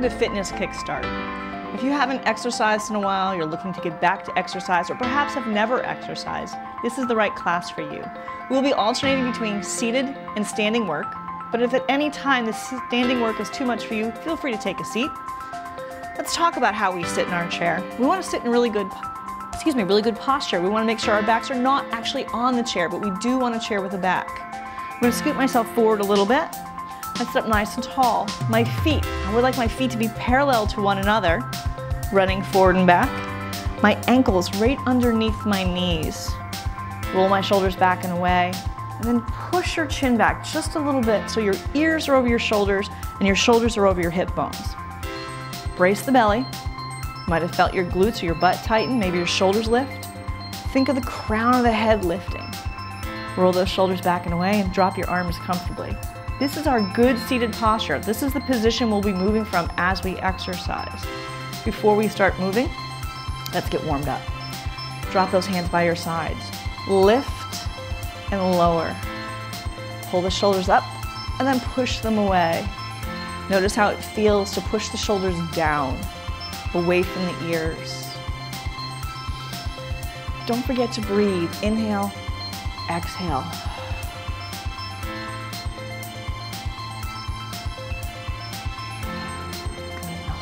To Fitness Kickstart. If you haven't exercised in a while, you're looking to get back to exercise, or perhaps have never exercised, this is the right class for you. We'll be alternating between seated and standing work, but if at any time the standing work is too much for you, feel free to take a seat. Let's talk about how we sit in our chair. We want to sit in really good, excuse me, really good posture. We want to make sure our backs are not actually on the chair, but we do want a chair with a back. I'm going to scoot myself forward a little bit. I sit up nice and tall. My feet, I would like my feet to be parallel to one another, running forward and back. My ankles right underneath my knees. Roll my shoulders back and away. And then push your chin back just a little bit so your ears are over your shoulders and your shoulders are over your hip bones. Brace the belly. You might have felt your glutes or your butt tighten, maybe your shoulders lift. Think of the crown of the head lifting. Roll those shoulders back and away and drop your arms comfortably. This is our good seated posture. This is the position we'll be moving from as we exercise. Before we start moving, let's get warmed up. Drop those hands by your sides. Lift and lower. Pull the shoulders up and then push them away. Notice how it feels to push the shoulders down, away from the ears. Don't forget to breathe. Inhale, exhale.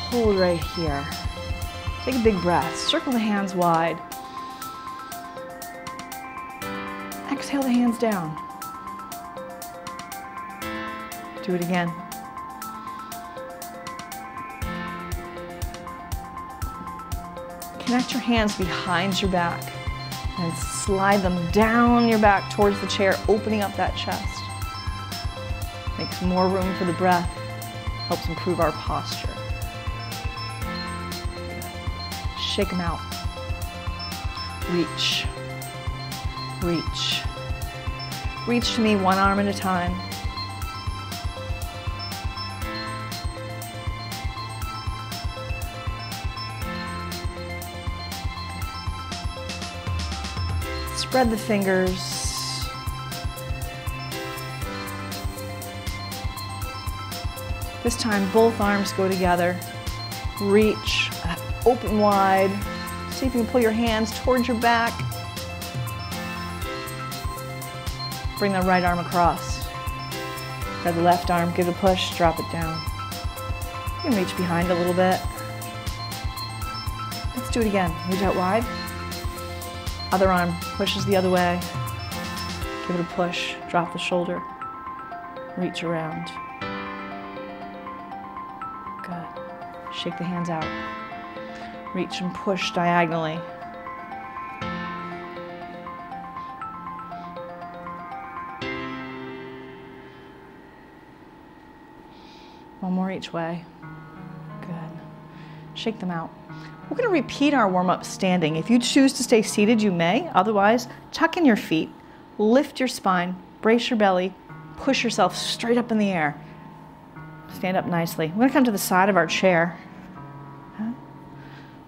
Hold right here. Take a big breath. Circle the hands wide. Exhale the hands down. Do it again. Connect your hands behind your back and slide them down your back towards the chair, opening up that chest. Makes more room for the breath, helps improve our posture. Shake them out. Reach. Reach. Reach to me one arm at a time. Spread the fingers. This time, both arms go together. Reach, open wide. See if you can pull your hands towards your back. Bring the right arm across. Grab the left arm, give it a push, drop it down. You can reach behind a little bit. Let's do it again. Reach out wide. Other arm pushes the other way. Give it a push, drop the shoulder, reach around. Good. Shake the hands out. Reach and push diagonally. One more each way. Good. Shake them out. We're going to repeat our warm up standing. If you choose to stay seated, you may. Otherwise, tuck in your feet, lift your spine, brace your belly, push yourself straight up in the air. Stand up nicely. We're going to come to the side of our chair.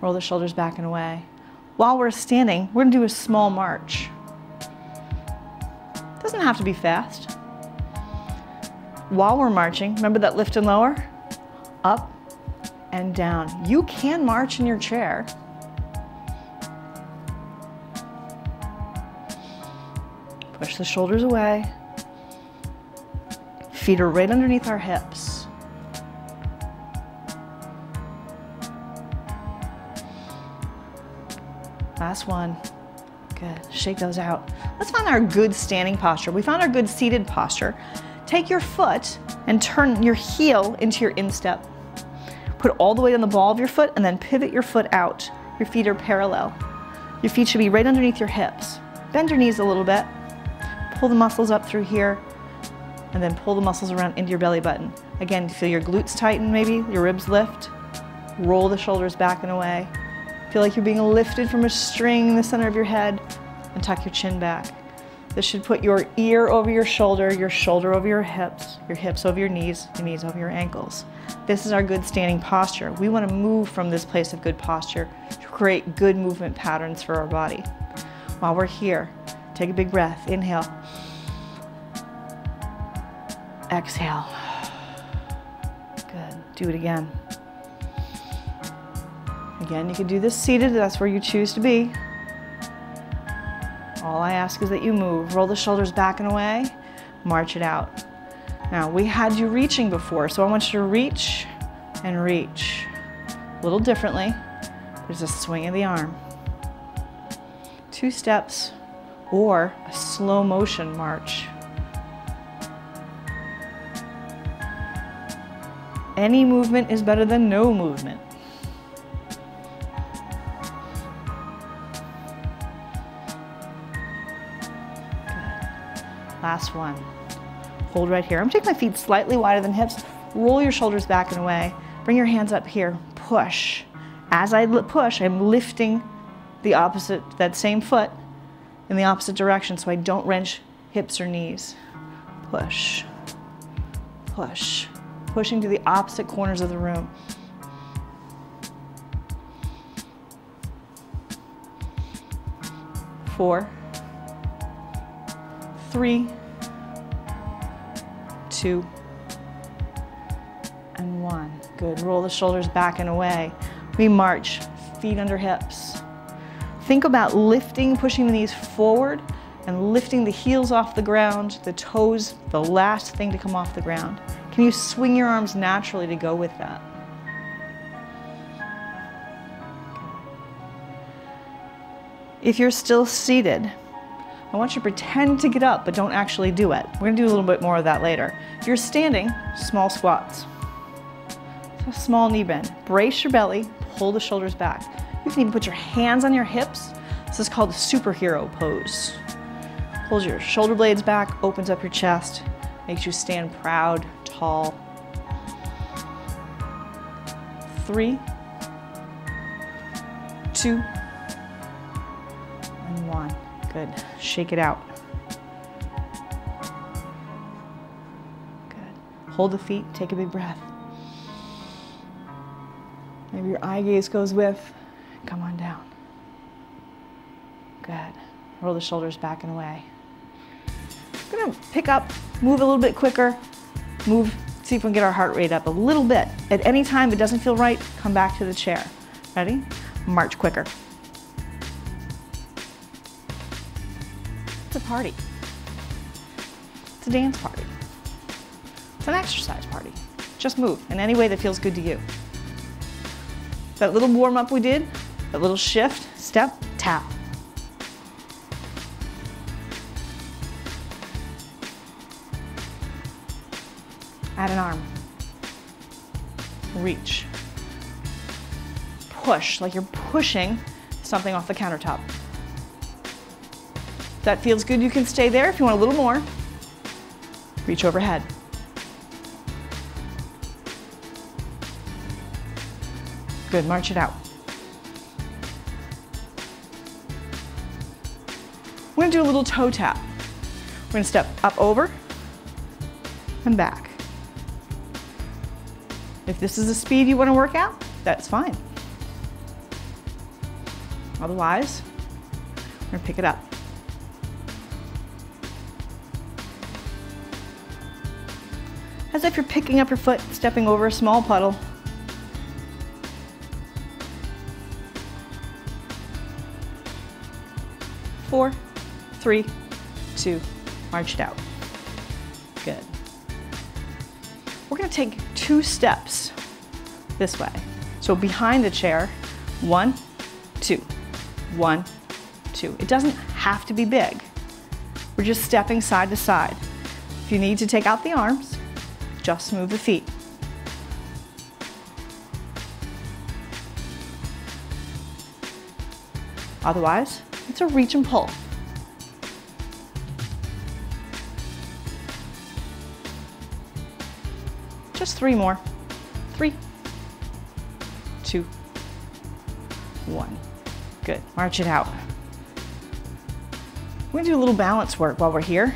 Roll the shoulders back and away. While we're standing, we're to do a small march. Doesn't have to be fast. While we're marching, remember that lift and lower? Up and down. You can march in your chair. Push the shoulders away. Feet are right underneath our hips. Last one. Good. Shake those out. Let's find our good standing posture. We found our good seated posture. Take your foot and turn your heel into your instep. Put all the weight on the ball of your foot and then pivot your foot out. Your feet are parallel. Your feet should be right underneath your hips. Bend your knees a little bit. Pull the muscles up through here and then pull the muscles around into your belly button. Again, feel your glutes tighten maybe, your ribs lift. Roll the shoulders back and away. Feel like you're being lifted from a string in the center of your head and tuck your chin back. This should put your ear over your shoulder, your shoulder over your hips, your hips over your knees, your knees over your ankles. This is our good standing posture. We want to move from this place of good posture to create good movement patterns for our body. While we're here, take a big breath. Inhale. Exhale. Good. Do it again. Again, you can do this seated, that's where you choose to be. All I ask is that you move. Roll the shoulders back and away, march it out. Now, we had you reaching before, so I want you to reach and reach. A little differently. There's a swing of the arm. Two steps or a slow motion march. Any movement is better than no movement. Last one. Hold right here. I'm taking my feet slightly wider than hips. Roll your shoulders back and away. Bring your hands up here. Push. As I push, I'm lifting the opposite, that same foot in the opposite direction so I don't wrench hips or knees. Push. Push. Pushing to the opposite corners of the room. Four three, two, and one. Good. Roll the shoulders back and away. We march, feet under hips. Think about lifting, pushing the knees forward and lifting the heels off the ground, the toes, the last thing to come off the ground. Can you swing your arms naturally to go with that? If you're still seated, I want you to pretend to get up, but don't actually do it. We're gonna do a little bit more of that later. If you're standing, small squats. So small knee bend. Brace your belly, pull the shoulders back. You can even put your hands on your hips. This is called the superhero pose. Pulls your shoulder blades back, opens up your chest, makes you stand proud, tall. Three, two, and one. Good. Shake it out. Good. Hold the feet, take a big breath. Maybe your eye gaze goes with, come on down. Good. Roll the shoulders back and away. I'm gonna pick up, move a little bit quicker, move, see if we can get our heart rate up a little bit. At any time it doesn't feel right, come back to the chair. Ready? March quicker. Party. It's a dance party. It's an exercise party. Just move in any way that feels good to you. That little warm up we did, that little shift, step, tap. Add an arm. Reach. Push, like you're pushing something off the countertop that feels good, you can stay there. If you want a little more, reach overhead. Good, march it out. We're gonna do a little toe tap. We're gonna step up over and back. If this is the speed you wanna work out, that's fine. Otherwise, we're gonna pick it up. As if you're picking up your foot, stepping over a small puddle. Four, three, two, march it out. Good. We're gonna take two steps this way. So behind the chair, one, two, one, two. It doesn't have to be big. We're just stepping side to side. If you need to take out the arms, just move the feet. Otherwise, it's a reach and pull. Just three more. Three, two, one. Good, march it out. We're gonna do a little balance work while we're here.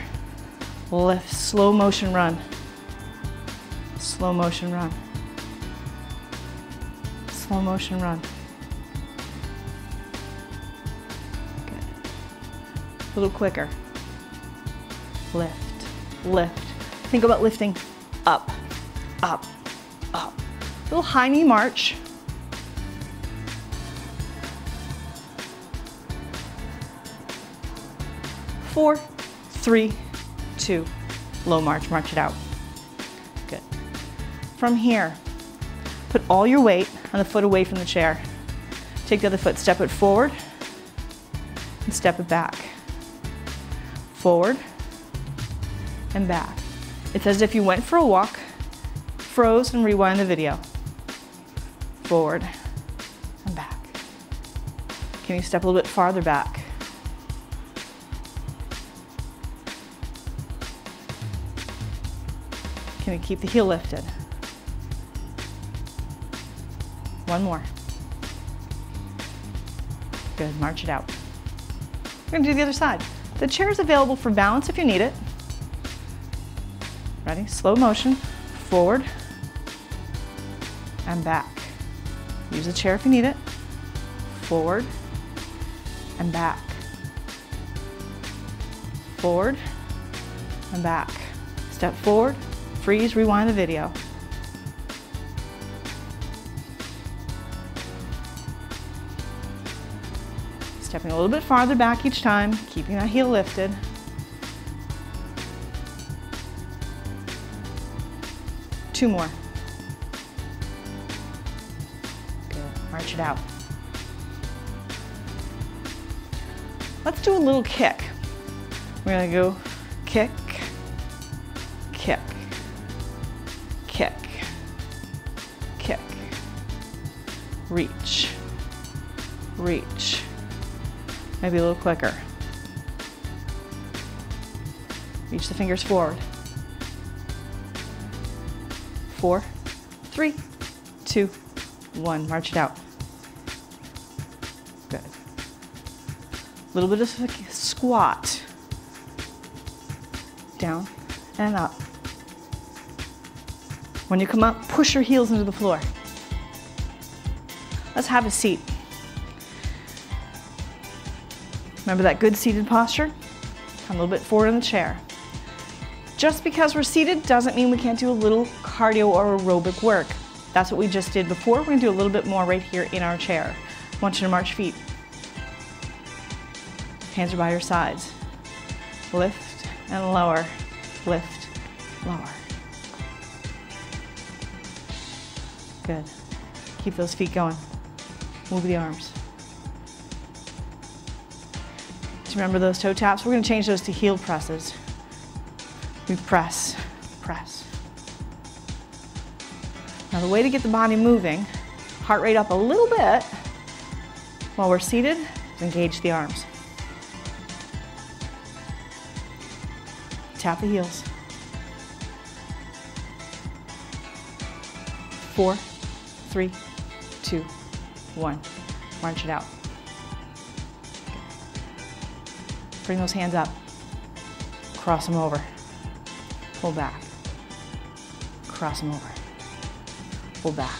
Lift, slow motion run Slow motion run. Slow motion run. Good. A little quicker. Lift, lift. Think about lifting up, up, up. Little high knee march. Four, three, two, low march, march it out. From here, put all your weight on the foot away from the chair. Take the other foot, step it forward, and step it back. Forward and back. It's as if you went for a walk, froze, and rewind the video. Forward and back. Can you step a little bit farther back? Can you keep the heel lifted? One more. Good, march it out. We're gonna do the other side. The chair is available for balance if you need it. Ready? Slow motion, forward and back. Use the chair if you need it. Forward and back. Forward and back. Step forward, freeze, rewind the video. Stepping a little bit farther back each time, keeping that heel lifted. Two more. Good, march it out. Let's do a little kick. We're gonna go kick, kick, kick, kick, reach, reach. Maybe a little quicker. Reach the fingers forward. Four, three, two, one. March it out. Good. A little bit of squat. Down and up. When you come up, push your heels into the floor. Let's have a seat. Remember that good seated posture? Come a little bit forward in the chair. Just because we're seated doesn't mean we can't do a little cardio or aerobic work. That's what we just did before. We're gonna do a little bit more right here in our chair. I want you to march feet. Hands are by your sides. Lift and lower, lift, lower. Good. Keep those feet going. Move the arms. Remember those toe taps? We're gonna change those to heel presses. We press, press. Now the way to get the body moving, heart rate up a little bit while we're seated, engage the arms. Tap the heels. Four, three, two, one. March it out. Bring those hands up. Cross them over. Pull back. Cross them over. Pull back.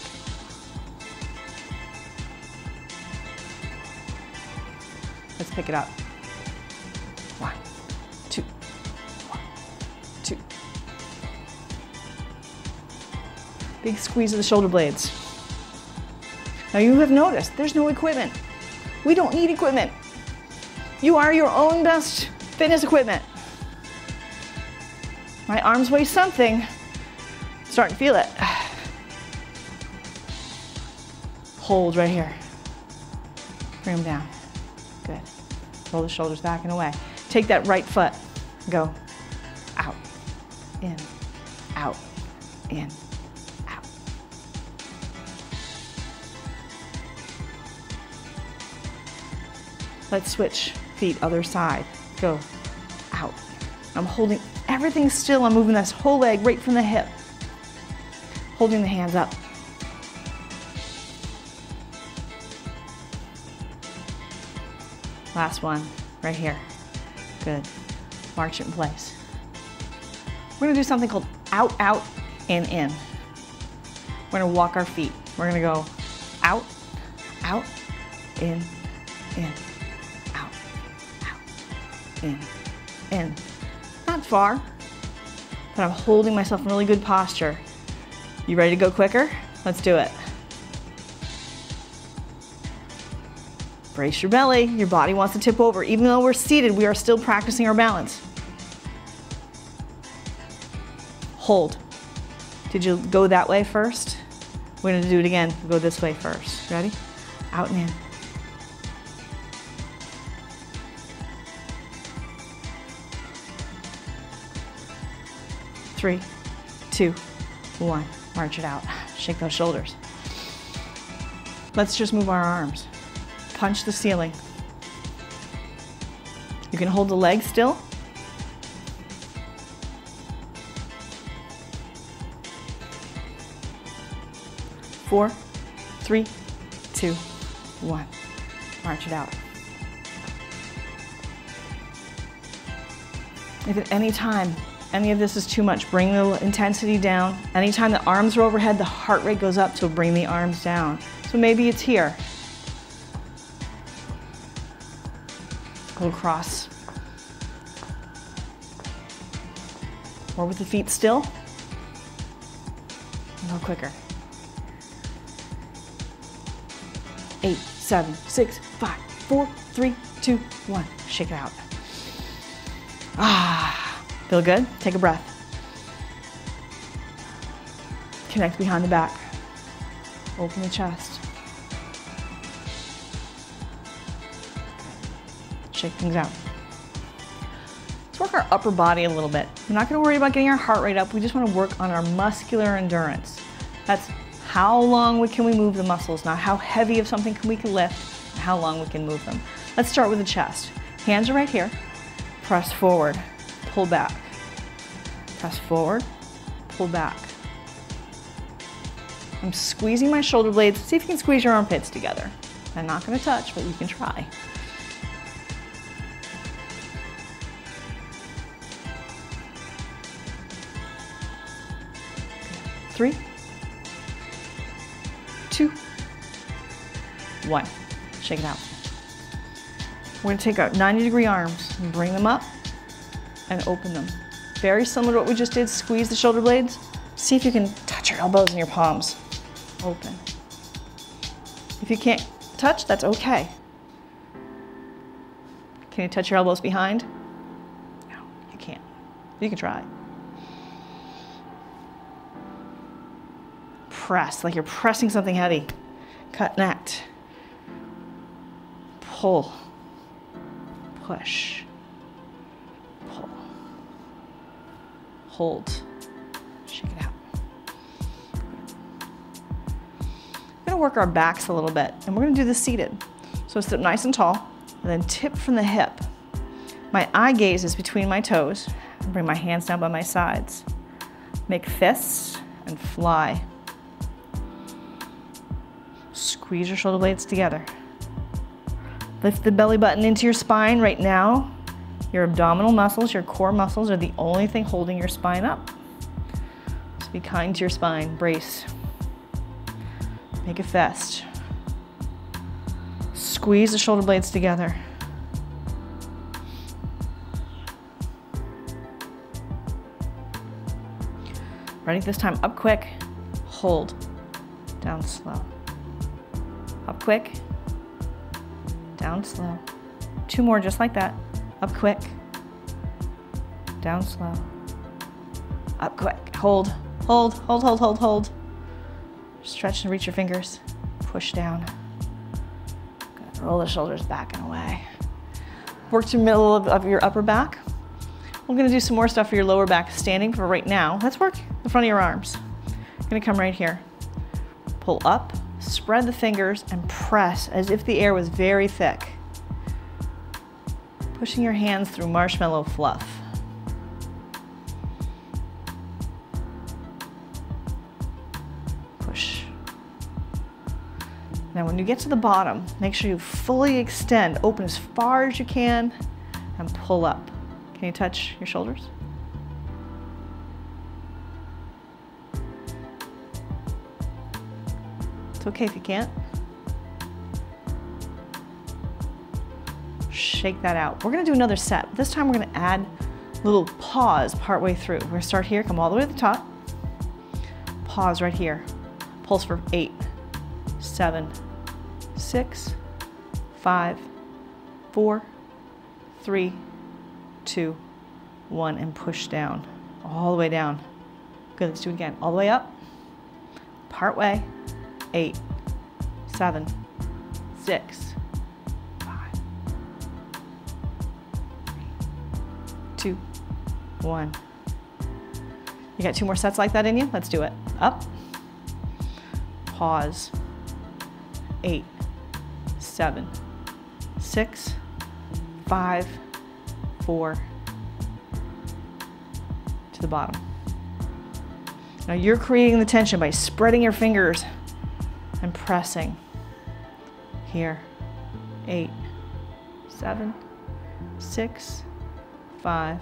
Let's pick it up. One, two, one, two. Big squeeze of the shoulder blades. Now you have noticed there's no equipment. We don't need equipment. You are your own best fitness equipment. My arms weigh something. I'm starting to feel it. Hold right here. Bring them down. Good. Roll the shoulders back and away. Take that right foot. Go out, in, out, in, out. Let's switch feet, other side. Go out. I'm holding everything still. I'm moving this whole leg right from the hip. Holding the hands up. Last one, right here. Good. March it in place. We're gonna do something called out, out, and in. We're gonna walk our feet. We're gonna go out, out, in, in in, in. Not far, but I'm holding myself in really good posture. You ready to go quicker? Let's do it. Brace your belly. Your body wants to tip over. Even though we're seated, we are still practicing our balance. Hold. Did you go that way first? We're gonna do it again. Go this way first. Ready? Out and in. Three, two, one. March it out. Shake those shoulders. Let's just move our arms. Punch the ceiling. You can hold the leg still. Four, three, two, one. March it out. If at any time any of this is too much, bring the intensity down. Anytime the arms are overhead, the heart rate goes up, so bring the arms down. So maybe it's here. Go across. Or with the feet still. A little quicker. Eight, seven, six, five, four, three, two, one. Shake it out. Ah. Feel good? Take a breath. Connect behind the back. Open the chest. Shake things out. Let's work our upper body a little bit. We're not gonna worry about getting our heart rate up. We just wanna work on our muscular endurance. That's how long we can we move the muscles, not how heavy of something can we can lift, how long we can move them. Let's start with the chest. Hands are right here. Press forward pull back. Press forward, pull back. I'm squeezing my shoulder blades. See if you can squeeze your armpits together. I'm not gonna touch, but you can try. Three, two, one. Shake it out. We're gonna take our 90 degree arms and bring them up and open them. Very similar to what we just did, squeeze the shoulder blades. See if you can touch your elbows and your palms. Open. If you can't touch, that's okay. Can you touch your elbows behind? No, you can't. You can try. Press, like you're pressing something heavy. Cut, connect. Pull. Push. Hold. Shake it out. We're gonna work our backs a little bit, and we're gonna do this seated. So sit nice and tall, and then tip from the hip. My eye gaze is between my toes. Bring my hands down by my sides. Make fists and fly. Squeeze your shoulder blades together. Lift the belly button into your spine right now. Your abdominal muscles, your core muscles are the only thing holding your spine up. So be kind to your spine, brace. Make a fist. Squeeze the shoulder blades together. Ready this time, up quick, hold, down slow. Up quick, down slow. Two more just like that. Up quick. Down slow. Up quick. Hold. Hold, hold, hold, hold, hold. Stretch and reach your fingers. Push down. Good. Roll the shoulders back and away. Work to middle of, of your upper back. We're gonna do some more stuff for your lower back standing for right now. Let's work the front of your arms. I'm Gonna come right here. Pull up, spread the fingers, and press as if the air was very thick pushing your hands through marshmallow fluff. Push. Now when you get to the bottom, make sure you fully extend, open as far as you can, and pull up. Can you touch your shoulders? It's okay if you can't. Shake that out. We're gonna do another set. This time we're gonna add a little pause partway through. We're gonna start here, come all the way to the top. Pause right here. Pulse for eight, seven, six, five, four, three, two, one, and push down, all the way down. Good, let's do it again. All the way up, part way, eight, seven, six, one. You got two more sets like that in you? Let's do it. Up, pause, eight, seven, six, five, four, to the bottom. Now you're creating the tension by spreading your fingers and pressing. Here, eight, seven, six, five,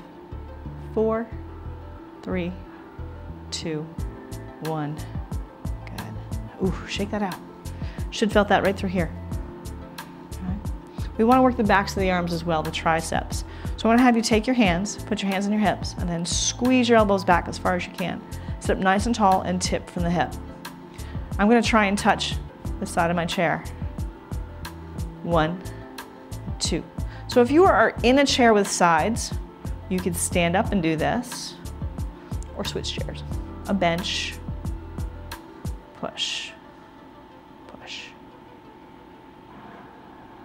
four, three, two, one. Good. Ooh, shake that out. Should felt that right through here. We want to work the backs of the arms as well, the triceps. So I want to have you take your hands, put your hands on your hips, and then squeeze your elbows back as far as you can. Sit up nice and tall and tip from the hip. I'm going to try and touch the side of my chair. One, two. So if you are in a chair with sides, you could stand up and do this, or switch chairs. A bench, push, push,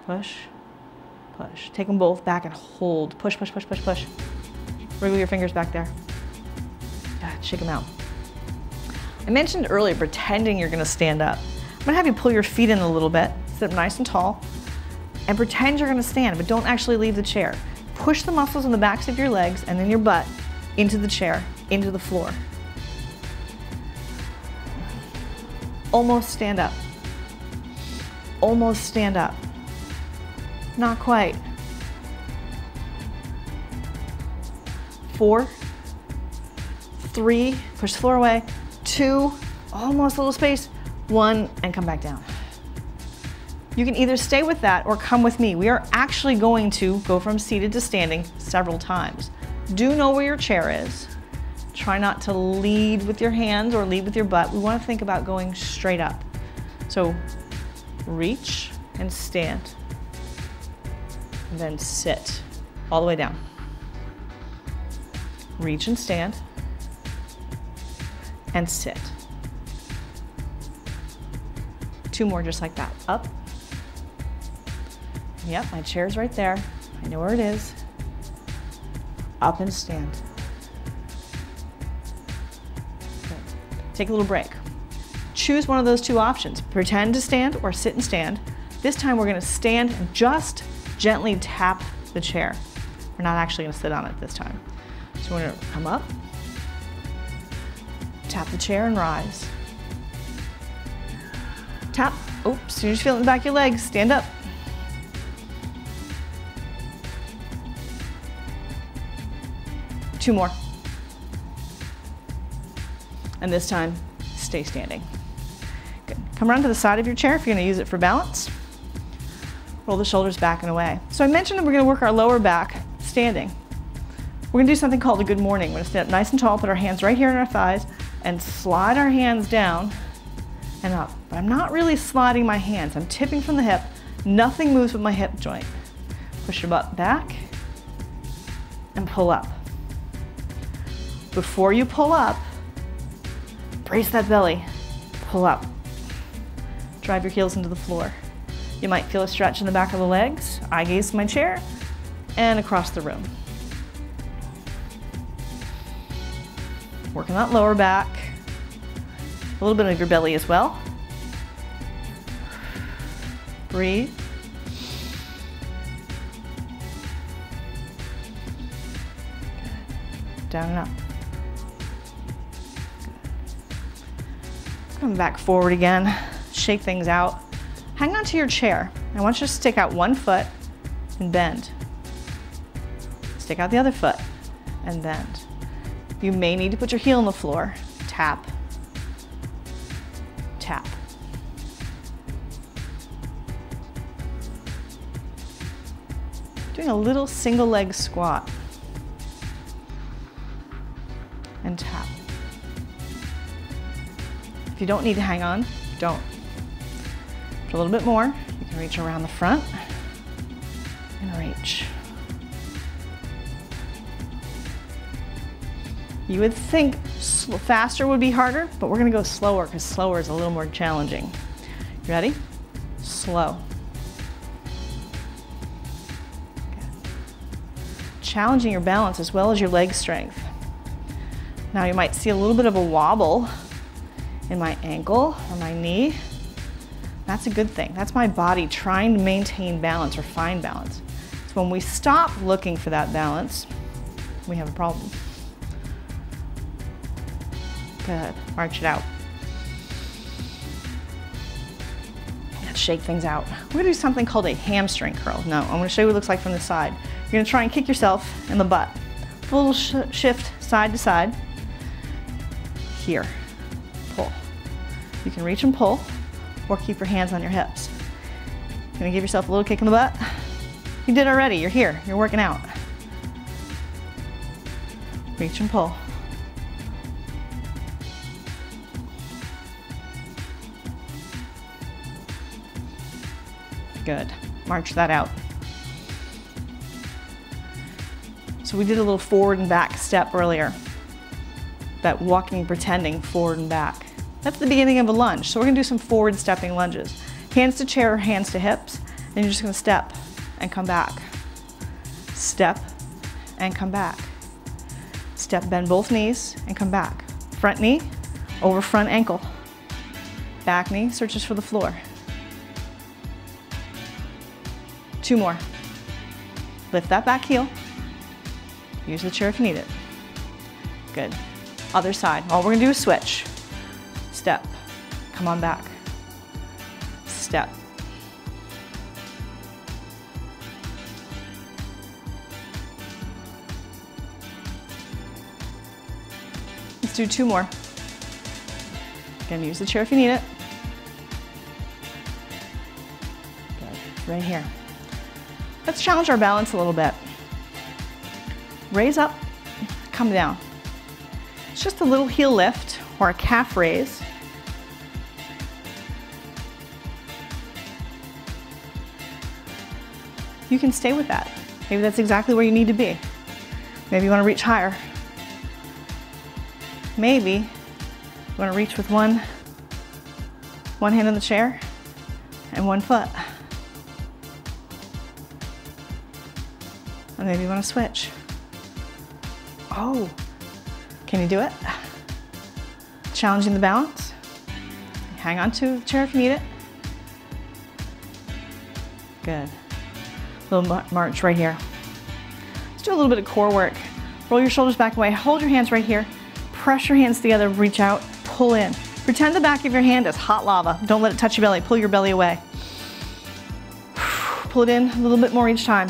push, push. Take them both back and hold. Push, push, push, push, push. Wriggle your fingers back there. God, shake them out. I mentioned earlier pretending you're gonna stand up. I'm gonna have you pull your feet in a little bit, sit up nice and tall, and pretend you're gonna stand, but don't actually leave the chair. Push the muscles in the backs of your legs and then your butt into the chair, into the floor. Almost stand up. Almost stand up. Not quite. Four, three, push the floor away, two, almost a little space, one, and come back down. You can either stay with that or come with me. We are actually going to go from seated to standing several times. Do know where your chair is. Try not to lead with your hands or lead with your butt. We want to think about going straight up. So reach and stand and then sit all the way down. Reach and stand and sit. Two more just like that. Up. Yep, my chair's right there. I know where it is. Up and stand. Take a little break. Choose one of those two options. Pretend to stand or sit and stand. This time we're gonna stand and just gently tap the chair. We're not actually gonna sit on it this time. So we're gonna come up, tap the chair and rise. Tap, oops, you're just feeling the back of your legs, stand up. Two more. And this time, stay standing. Good. Come around to the side of your chair if you're gonna use it for balance. Roll the shoulders back and away. So I mentioned that we're gonna work our lower back standing. We're gonna do something called a good morning. We're gonna stand up nice and tall, put our hands right here in our thighs, and slide our hands down and up. But I'm not really sliding my hands. I'm tipping from the hip. Nothing moves with my hip joint. Push your butt back and pull up. Before you pull up, brace that belly. Pull up. Drive your heels into the floor. You might feel a stretch in the back of the legs. I gaze my chair and across the room. Working that lower back. A little bit of your belly as well. Breathe. Down and up. Come back forward again. Shake things out. Hang on to your chair. I want you to stick out one foot and bend. Stick out the other foot and bend. You may need to put your heel on the floor. Tap, tap. Doing a little single leg squat. And tap. If you don't need to hang on, don't. For a little bit more, you can reach around the front and reach. You would think faster would be harder, but we're gonna go slower because slower is a little more challenging. You ready? Slow. Challenging your balance as well as your leg strength. Now you might see a little bit of a wobble in my ankle or my knee. That's a good thing. That's my body trying to maintain balance or find balance. So when we stop looking for that balance, we have a problem. Good. March it out. Let's shake things out. We're gonna do something called a hamstring curl. No, I'm gonna show you what it looks like from the side. You're gonna try and kick yourself in the butt. Full sh shift side to side. Here. You can reach and pull or keep your hands on your hips. Gonna give yourself a little kick in the butt. You did already, you're here, you're working out. Reach and pull. Good. March that out. So we did a little forward and back step earlier. That walking, pretending forward and back. That's the beginning of a lunge. So we're gonna do some forward stepping lunges. Hands to chair, hands to hips, and you're just gonna step and come back. Step and come back. Step, bend both knees and come back. Front knee over front ankle. Back knee searches for the floor. Two more. Lift that back heel. Use the chair if you need it. Good. Other side. All we're gonna do is switch. Step. Come on back. Step. Let's do two more. Again, use the chair if you need it. Good. Right here. Let's challenge our balance a little bit. Raise up, come down. It's just a little heel lift or a calf raise. You can stay with that. Maybe that's exactly where you need to be. Maybe you want to reach higher. Maybe you want to reach with one, one hand on the chair and one foot. And maybe you want to switch. Oh, can you do it? Challenging the balance. Hang on to the chair if you need it. Good. Little march right here. Let's do a little bit of core work. Roll your shoulders back away. Hold your hands right here. Press your hands together. Reach out. Pull in. Pretend the back of your hand is hot lava. Don't let it touch your belly. Pull your belly away. Pull it in a little bit more each time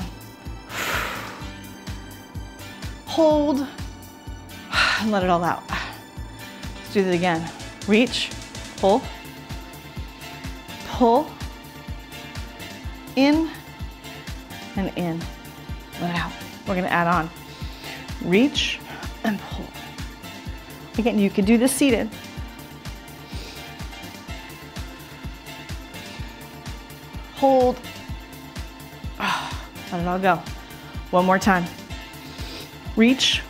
hold, and let it all out. Let's do that again. Reach, pull, pull, in, and in. Let it out. We're gonna add on. Reach and pull. Again, you could do this seated. Hold. Ah, let it all go. One more time. Reach.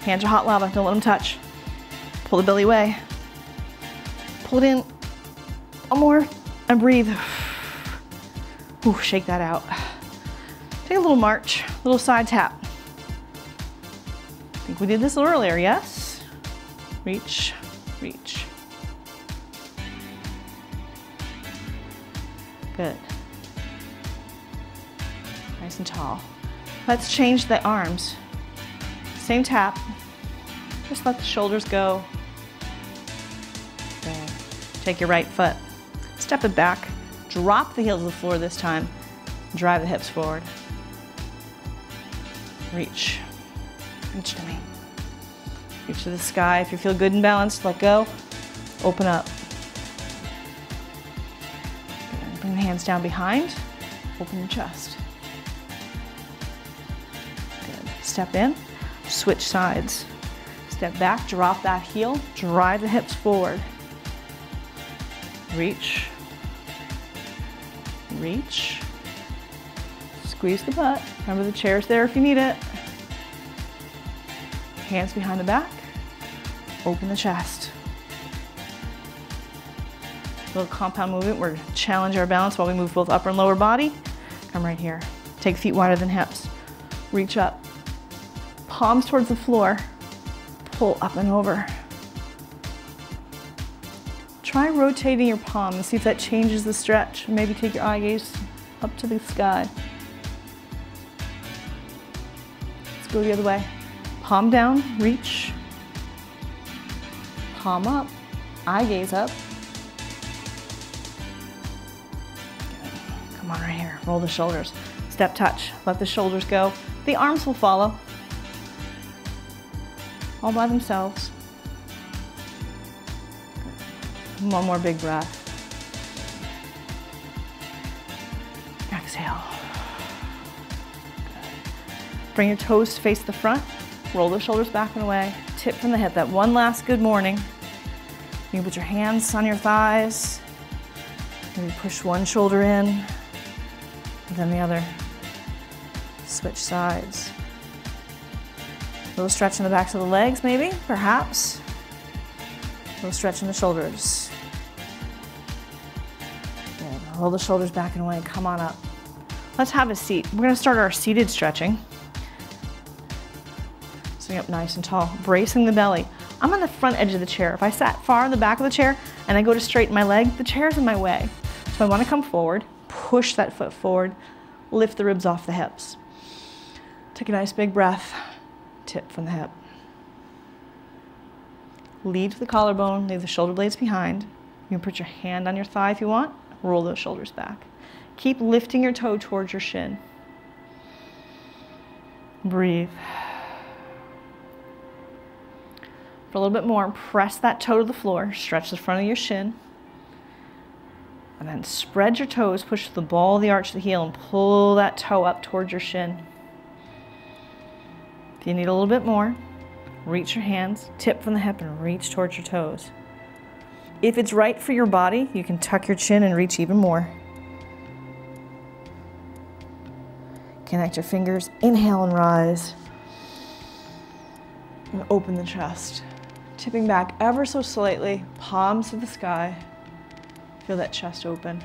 Hands are hot lava, don't let them touch. Pull the belly away. Pull it in. One more. And breathe. Ooh, shake that out. Take a little march, a little side tap. I think we did this earlier, yes? Reach, reach. Good. Nice and tall. Let's change the arms. Same tap. Just let the shoulders go. Take your right foot. Step it back. Drop the heels to the floor this time. Drive the hips forward. Reach. Reach to me. Reach to the sky. If you feel good and balanced, let go. Open up. Bring the hands down behind. Open your chest. Good. Step in, switch sides. Step back, drop that heel, drive the hips forward. Reach, reach, Squeeze the butt. Remember the chair's there if you need it. Hands behind the back. Open the chest. Little compound movement. We're gonna challenge our balance while we move both upper and lower body. Come right here. Take feet wider than hips. Reach up. Palms towards the floor. Pull up and over. Try rotating your palm and see if that changes the stretch. Maybe take your eye gaze up to the sky. Let's go the other way. Palm down, reach. Palm up, eye gaze up. Come on right here, roll the shoulders. Step touch, let the shoulders go. The arms will follow. All by themselves. One more big breath. Exhale. Bring your toes to face the front. Roll the shoulders back and away. Tip from the hip. That one last good morning. You can put your hands on your thighs. Maybe push one shoulder in, and then the other. Switch sides. A little stretch in the backs of the legs, maybe, perhaps. A little stretch in the shoulders. Good. Roll the shoulders back and away. Come on up. Let's have a seat. We're going to start our seated stretching. Sitting up nice and tall, bracing the belly. I'm on the front edge of the chair. If I sat far in the back of the chair and I go to straighten my leg, the chair's in my way. So I want to come forward, push that foot forward, lift the ribs off the hips. Take a nice big breath, tip from the hip. Lead to the collarbone, leave the shoulder blades behind. You can put your hand on your thigh if you want, roll those shoulders back. Keep lifting your toe towards your shin. Breathe. For a little bit more, press that toe to the floor, stretch the front of your shin. And then spread your toes, push the ball of the arch of the heel, and pull that toe up towards your shin. If you need a little bit more, reach your hands, tip from the hip, and reach towards your toes. If it's right for your body, you can tuck your chin and reach even more. Connect your fingers, inhale and rise. And open the chest. Tipping back ever so slightly, palms to the sky. Feel that chest open.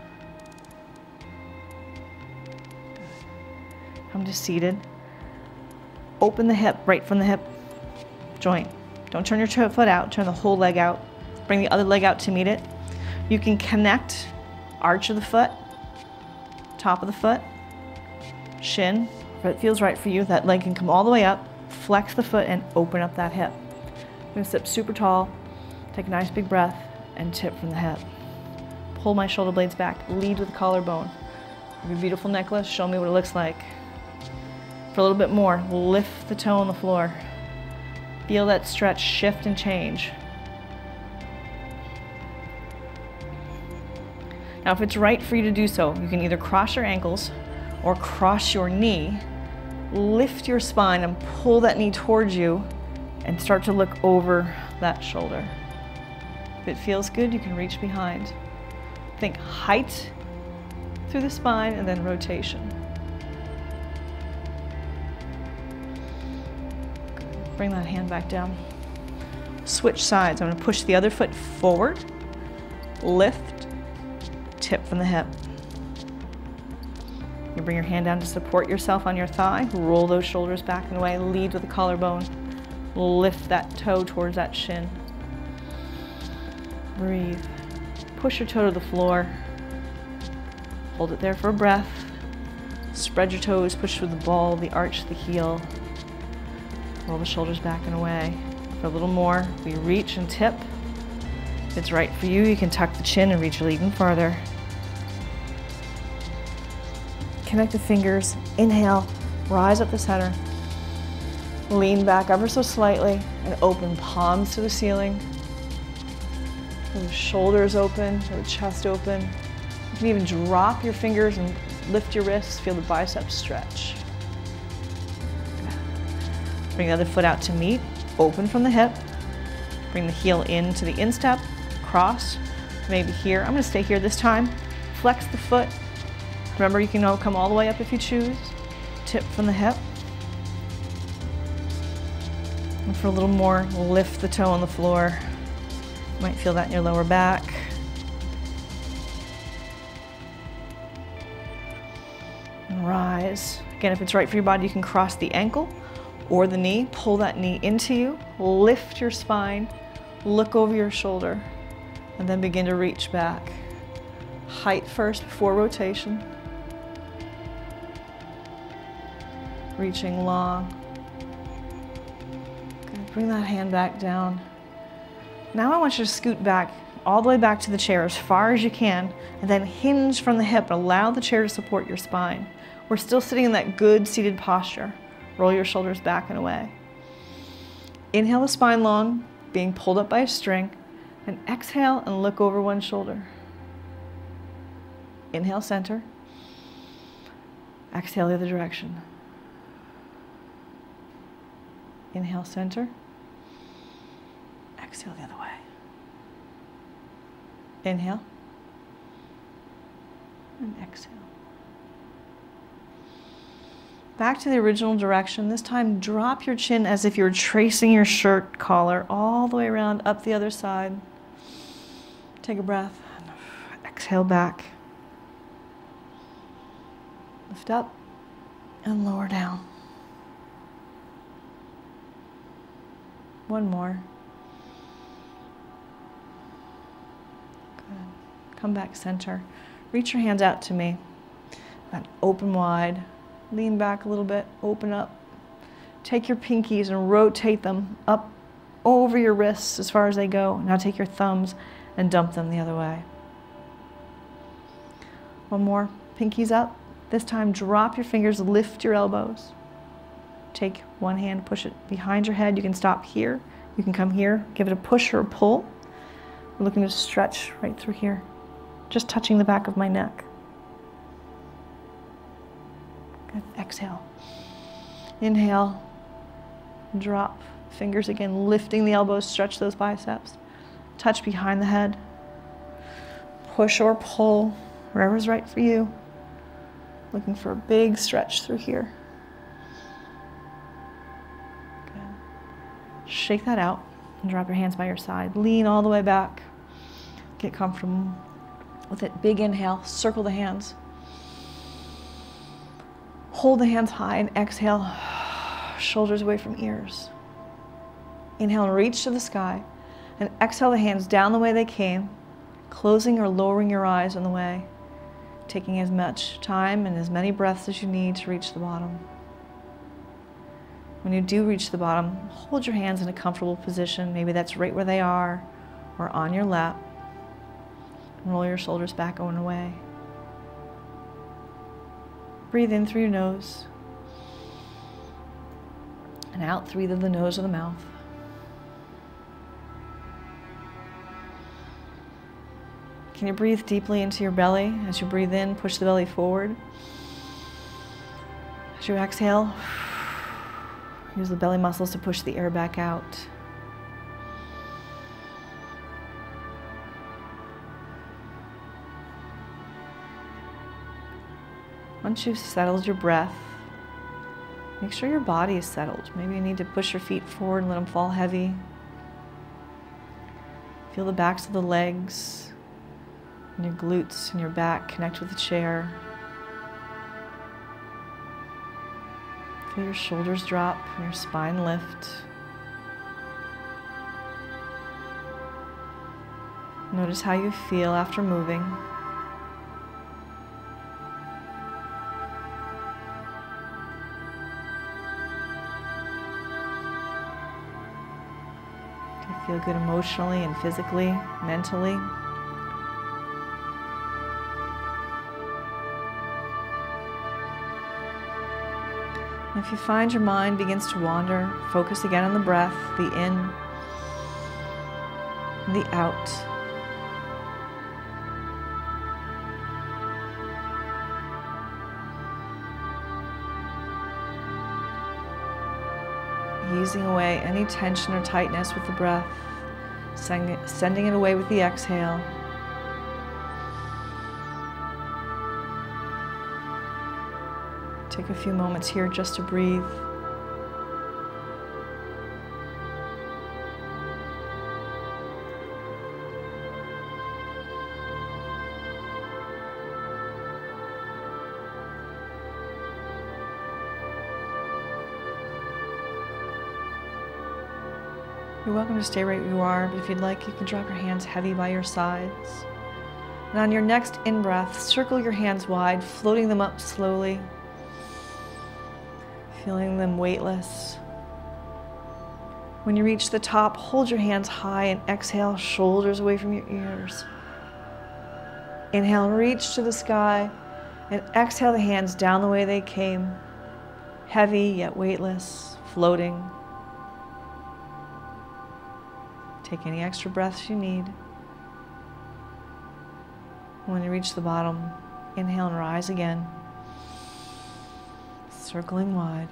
Come to seated. Open the hip, right from the hip joint. Don't turn your foot out, turn the whole leg out. Bring the other leg out to meet it. You can connect arch of the foot, top of the foot, shin. If it feels right for you, that leg can come all the way up, flex the foot, and open up that hip. I'm gonna sit super tall, take a nice big breath, and tip from the hip. Pull my shoulder blades back, lead with the collarbone. Your beautiful necklace, show me what it looks like. For a little bit more, lift the toe on the floor. Feel that stretch shift and change. Now, if it's right for you to do so, you can either cross your ankles or cross your knee, lift your spine and pull that knee towards you and start to look over that shoulder. If it feels good, you can reach behind. Think height through the spine and then rotation. Bring that hand back down. Switch sides. I'm going to push the other foot forward, lift, tip from the hip. You bring your hand down to support yourself on your thigh, roll those shoulders back and away, lead with the collarbone, lift that toe towards that shin. Breathe. Push your toe to the floor. Hold it there for a breath. Spread your toes, push through the ball, the arch, the heel. Roll the shoulders back and away. For a little more, we reach and tip. If it's right for you, you can tuck the chin and reach even farther. Connect the fingers, inhale, rise up the center. Lean back ever so slightly and open palms to the ceiling. the shoulders open, the chest open. You can even drop your fingers and lift your wrists, feel the biceps stretch. Bring the other foot out to meet, open from the hip. Bring the heel into the instep, cross, maybe here. I'm gonna stay here this time. Flex the foot. Remember, you can come all the way up if you choose. tip from the hip. And for a little more, lift the toe on the floor. You might feel that in your lower back. And rise. Again, if it's right for your body, you can cross the ankle or the knee. Pull that knee into you. Lift your spine. Look over your shoulder. And then begin to reach back. Height first before rotation. Reaching long. Good. Bring that hand back down. Now I want you to scoot back all the way back to the chair as far as you can and then hinge from the hip. Allow the chair to support your spine. We're still sitting in that good seated posture. Roll your shoulders back and away. Inhale the spine long, being pulled up by a string, and exhale and look over one shoulder. Inhale, center. Exhale the other direction. Inhale, center. Exhale the other way. Inhale. And exhale. Back to the original direction. This time, drop your chin as if you're tracing your shirt collar all the way around up the other side. Take a breath. Exhale back. Lift up and lower down. One more. Good. Come back center. Reach your hands out to me. And open wide. Lean back a little bit. Open up. Take your pinkies and rotate them up over your wrists as far as they go. Now take your thumbs and dump them the other way. One more. Pinkies up. This time, drop your fingers, lift your elbows. Take one hand, push it behind your head. You can stop here. You can come here, give it a push or a pull. We're looking to stretch right through here, just touching the back of my neck. Exhale. Inhale. Drop. Fingers again, lifting the elbows, stretch those biceps. Touch behind the head. Push or pull, wherever's right for you. Looking for a big stretch through here. Good. Shake that out and drop your hands by your side. Lean all the way back. Get comfortable with it. Big inhale, circle the hands. Hold the hands high and exhale, shoulders away from ears. Inhale and reach to the sky. And exhale the hands down the way they came, closing or lowering your eyes on the way, taking as much time and as many breaths as you need to reach the bottom. When you do reach the bottom, hold your hands in a comfortable position. Maybe that's right where they are or on your lap. And roll your shoulders back and away. Breathe in through your nose and out through the nose or the mouth. Can you breathe deeply into your belly? As you breathe in, push the belly forward. As you exhale, use the belly muscles to push the air back out. Once you've settled your breath, make sure your body is settled. Maybe you need to push your feet forward and let them fall heavy. Feel the backs of the legs and your glutes and your back connect with the chair. Feel your shoulders drop and your spine lift. Notice how you feel after moving. Feel good emotionally and physically, mentally? If you find your mind begins to wander, focus again on the breath, the in, the out. Away any tension or tightness with the breath, sending it away with the exhale. Take a few moments here just to breathe. Welcome to stay right where you are, but if you'd like, you can drop your hands heavy by your sides. And on your next in breath, circle your hands wide, floating them up slowly, feeling them weightless. When you reach the top, hold your hands high and exhale, shoulders away from your ears. Inhale reach to the sky, and exhale the hands down the way they came, heavy yet weightless, floating. Take any extra breaths you need. When you reach the bottom, inhale and rise again, circling wide.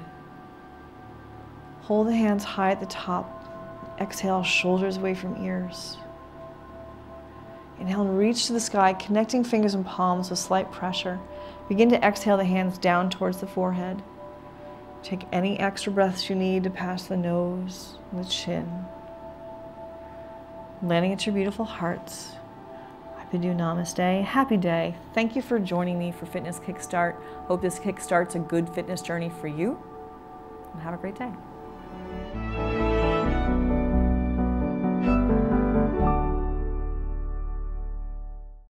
Hold the hands high at the top. Exhale, shoulders away from ears. Inhale and reach to the sky, connecting fingers and palms with slight pressure. Begin to exhale the hands down towards the forehead. Take any extra breaths you need to pass the nose, and the chin, landing at your beautiful hearts. I bid you namaste. Happy day. Thank you for joining me for Fitness Kickstart. Hope this kickstarts a good fitness journey for you. And have a great day.